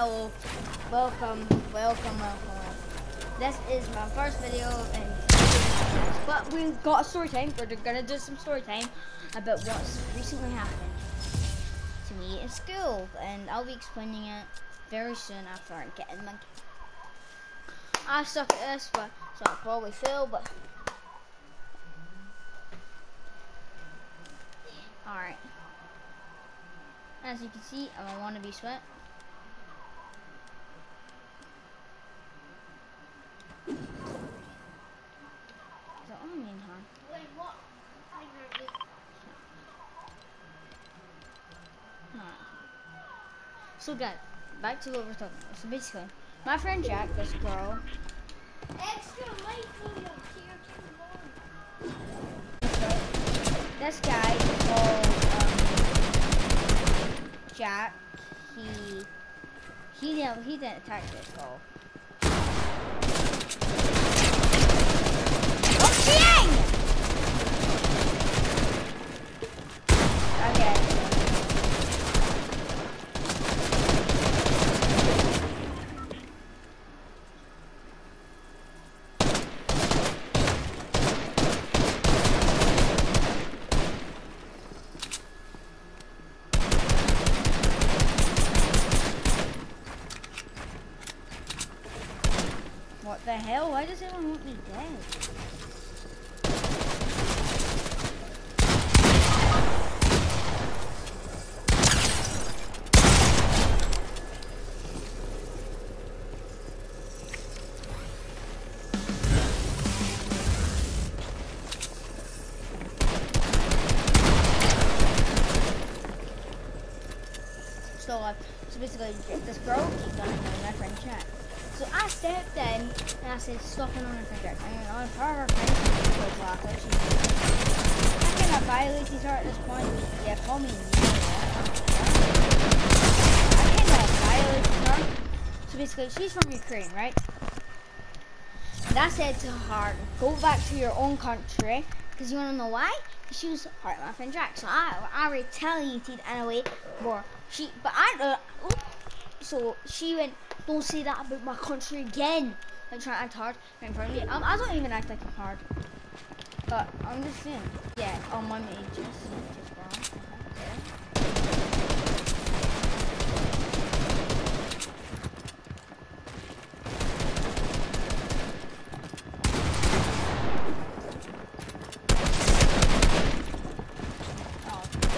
Hello, welcome, welcome, welcome. This is my first video, and but we've got a story time. We're gonna do some story time about what's recently happened to me in school, and I'll be explaining it very soon after I get in my. I suck at this, but so I'll probably fail, but. Alright. As you can see, I'm a wannabe sweat. So I mean, huh? Wait, what? Alright. So guys, back to what we're talking about. So basically, my friend Jack, this girl, Extra light video here this guy called um, Jack, he he didn't he didn't attack this girl. Oh dang! Okay. What the hell? Why does everyone want me dead? So, uh, basically, this girl keeps on my friend Jack. So I stepped in and I said, stop annoying my friend Jack. And on her friend laughing. She I cannot violate her at this point. Yeah, call me I cannot violate her. So basically, she's from Ukraine, right? And I said to her, go back to your own country. Because you want to know why? 'Cause she was of my friend Jack. So I, I retaliated in a way where she, but I, uh, So she went, don't say that about my country again. Like trying to act hard in front of me. Um, I don't even act like I'm hard. But I'm just saying. Yeah, oh my mate just, just wrong. Okay. Oh.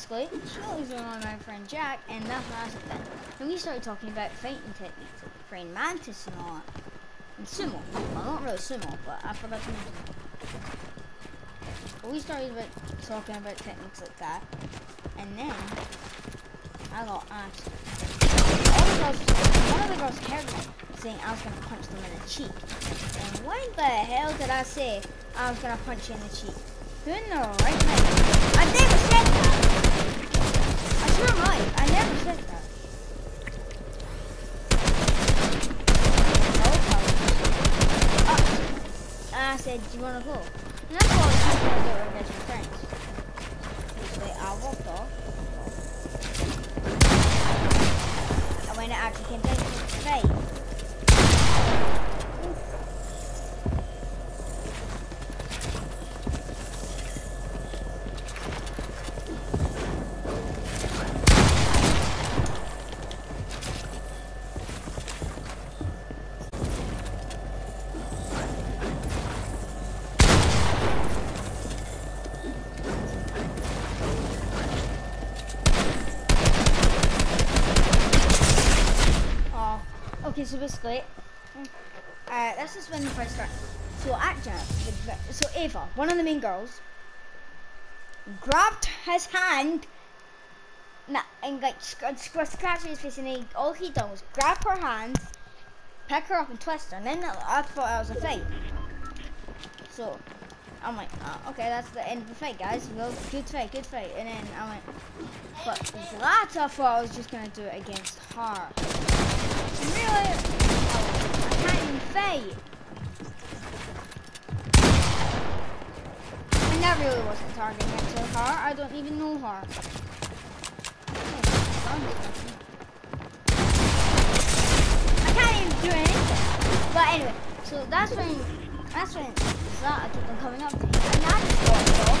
So she was on my friend Jack, and that's when I was then. And we started talking about fighting techniques, like praying mantis and all that. And sumo. Well, not really sumo, but I forgot to mention that. But we started about talking about techniques like that, and then I got asked. All the girls, one of the girls heard me saying I was gonna punch them in the cheek. And when the hell did I say I was gonna punch you in the cheek? Who in the right? I never said that. I swear might. I never said that. No problem. Uh, I said, do you want to go? And that's basically, uh, this is when the first start. So at so Ava, one of the main girls, grabbed his hand, and like sc- sc- scratched his face, and he, all he done was grab her hands, pick her up, and twist her. And then I thought that was a fight. So I'm like, oh, okay, that's the end of the fight, guys. Well, good fight, good fight. And then I went, but I thought I was just gonna do it against her. I can't even that really wasn't targeting her. I don't even know her. I can't even do anything. But anyway, so that's when that's when Zara kept on coming up to me. And I just walked off.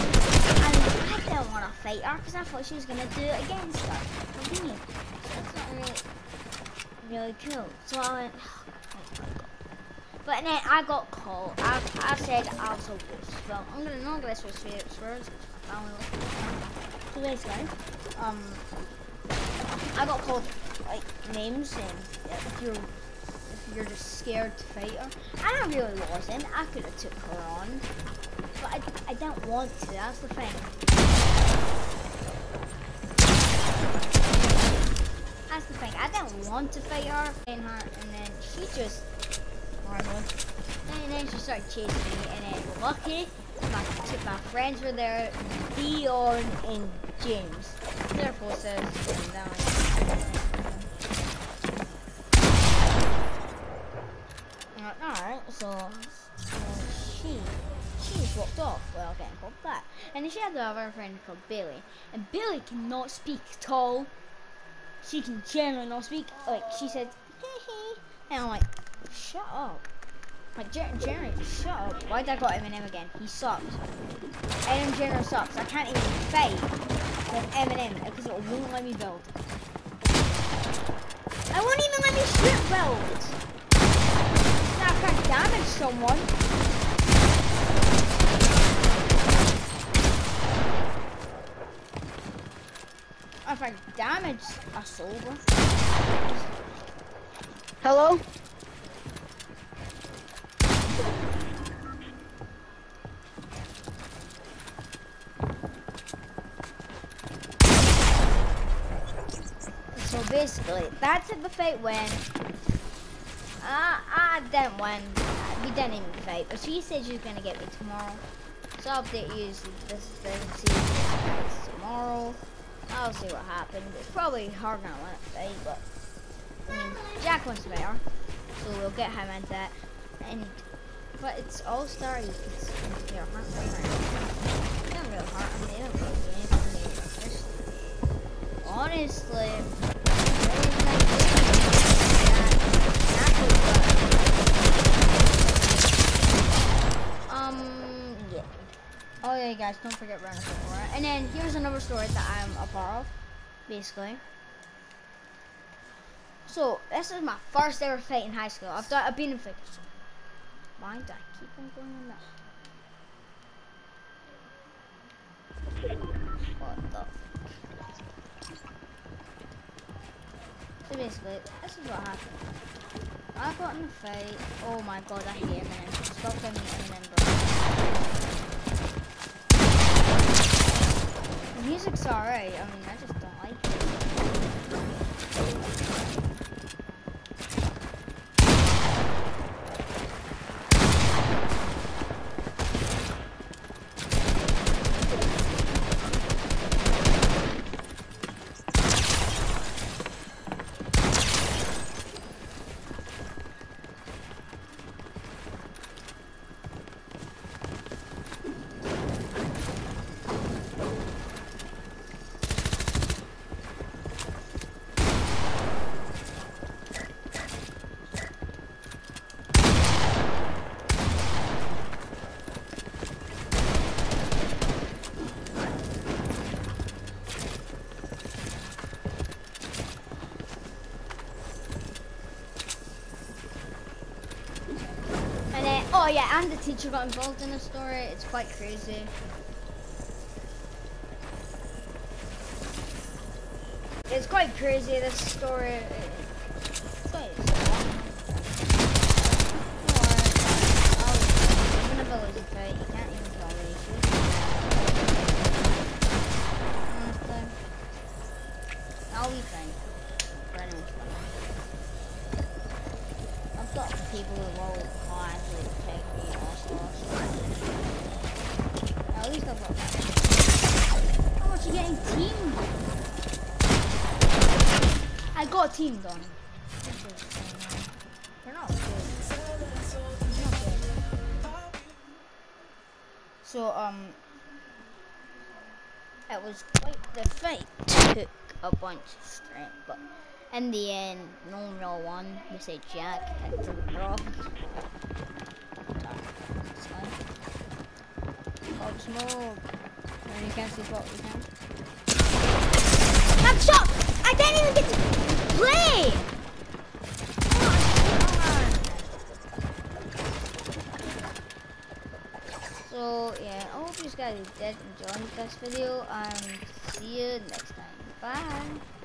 And I didn't want to fight her because I thought she was going to do it against me. That's not really really cool. So I went, but then I got called. I, I said I was a wuss. Well, I'm gonna not gonna switch don't. So basically, um, I got called like names and if you're if you're just scared to fight her. I really wasn't. I could have took her on, but I, I didn't want to. That's the thing. That's the thing. I didn't want to fight her and her, and then she just. And then she started chasing me, and then lucky my my friends were there, Dion and James. They're sitting down. Alright, so, so she she just walked off. Well, getting called that. And then she had the other friend called Billy, and Billy cannot speak at all she can generally not speak. Like she said, hee and I'm like, shut up. Like Jer- Jerry, shut up. Why'd I got Eminem again? He sucks. Eminem General sucks. I can't even fight with Eminem because it won't let me build. I won't even let me shoot build. Now I can't damage someone. If I damage a soldier. Hello? So basically, that's it. The fight when uh, I didn't win. We didn't even fight, but she said she's gonna get me tomorrow. So I'll update you this this tomorrow. I'll see what happens. It's probably hard win a fight, but I mean, Jack wants to be better, so we'll get him into it. And but it's all started because they're hurt right now. They don't really hurt him. They don't really do anything. Honestly, that. Um, yeah. Oh yeah, guys, don't forget Runner Aurora. And then here's another story that I'm a part of, basically. So this is my first ever fight in high school. I've done, I've been in fights. Why do I keep on going on that? What the? So basically, this is what happened. I got in a fight. Oh my god, I hate Eminem. Stop Eminem, bro. The music's alright. I mean, I just don't like it. And then, oh Oh, yeah, and the teacher got involved in the story. It's quite crazy. It's quite crazy, this story. It's quite I'm in a village fight. You can't even Got that. How much you getting teamed? I got teamed on. They're not good. They're not good. So, um, it was quite the fight took a bunch of strength, but in the end, no one won. We say Jack had to draw. Pop smoke. And you can't see what we can. I'm! I didn't even get to play! So yeah, I hope you guys did enjoy this video and see you next time. Bye!